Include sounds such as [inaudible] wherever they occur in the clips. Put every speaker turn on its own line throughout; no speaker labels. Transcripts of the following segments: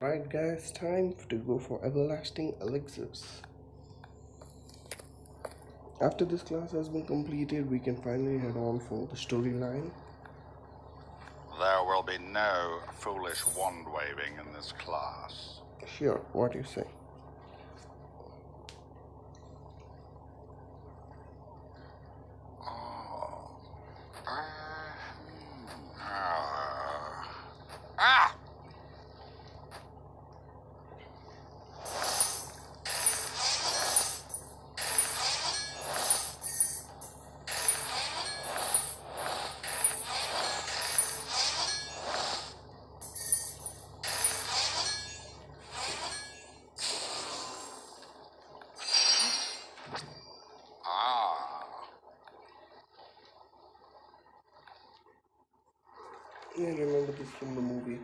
Right guys, time to go for everlasting elixirs. After this class has been completed, we can finally head on for the storyline.
There will be no foolish wand waving in this class.
Sure, what do you say?
Oh.
I remember this from the movie.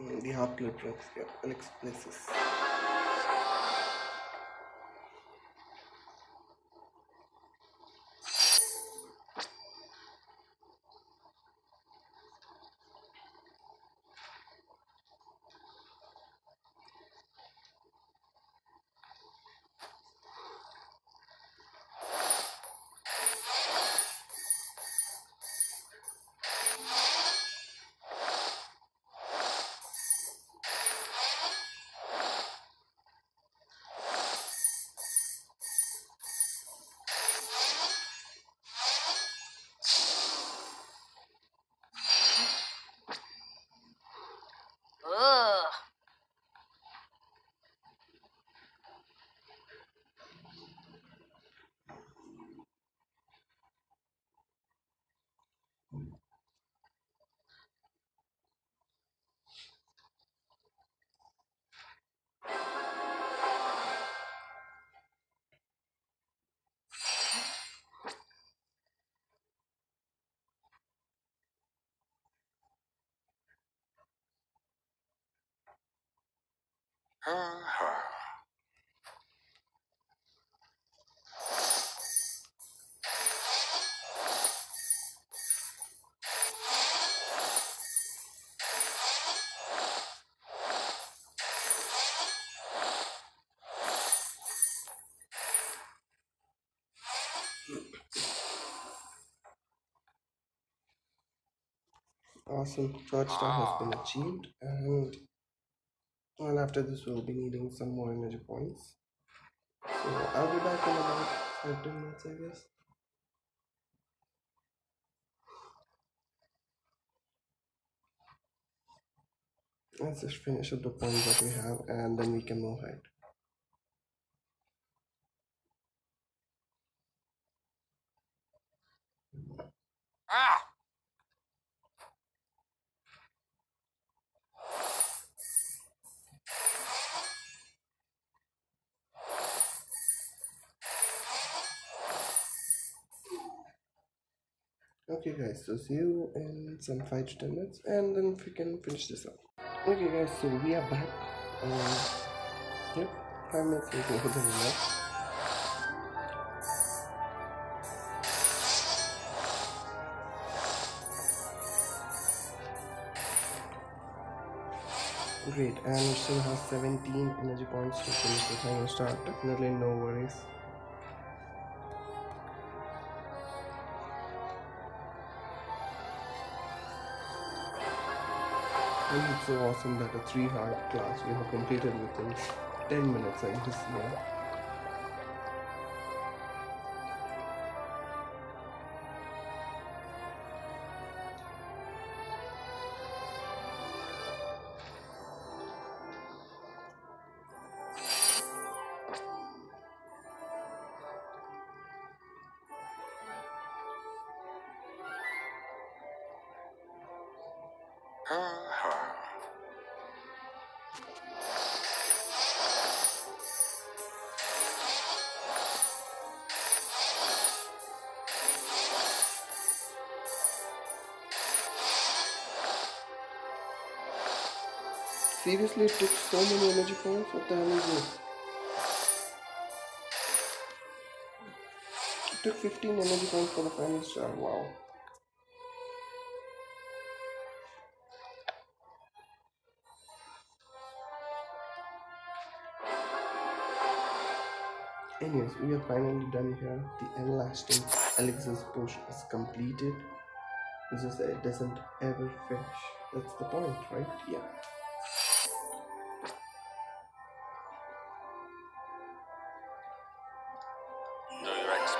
Mm, The Half Blood Drugs, yeah, Alex
Ah.
Awesome, star has been achieved, and well, after this, we'll be needing some more energy points. So, I'll be back in about 5 10 minutes, I guess. Let's just finish up the points that we have, and then we can move ahead.
Ah!
Okay, guys, so see you in some 5 to 10 minutes, and then we can finish this up. Okay, guys, so we are back. Um, yep, 5 minutes is more than enough. Great, and we still have 17 energy points to finish the final start. Definitely no worries. And it's so awesome that a 3 hard class we have completed within 10 minutes, I guess. Yeah.
Ah.
Seriously, it took so many energy points? What the hell is this? It took 15 energy points for the final star, wow. Anyways, we are finally done here. The everlasting elixir's push is completed. It's just that it doesn't ever finish. That's the point, right? Yeah.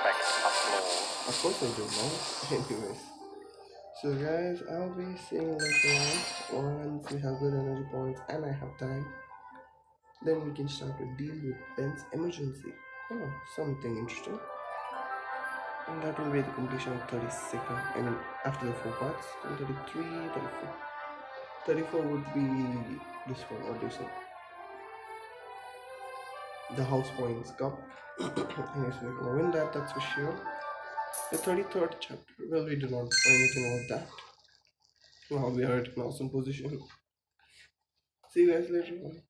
Expect?
Of course I do know. [laughs] Anyways. So guys, I'll be seeing later on once we have good energy points and I have time. Then we can start to deal with Ben's emergency. Oh, something interesting. And that will be the completion of 32nd. I mean, after the four parts, then 33, 34. 34 would be this one, you say? The House Points Cup. Anyways, we're gonna win that, that's for sure. The 33rd chapter. Well, we do not know anything about that. Well, we are at an awesome position. See you guys later on.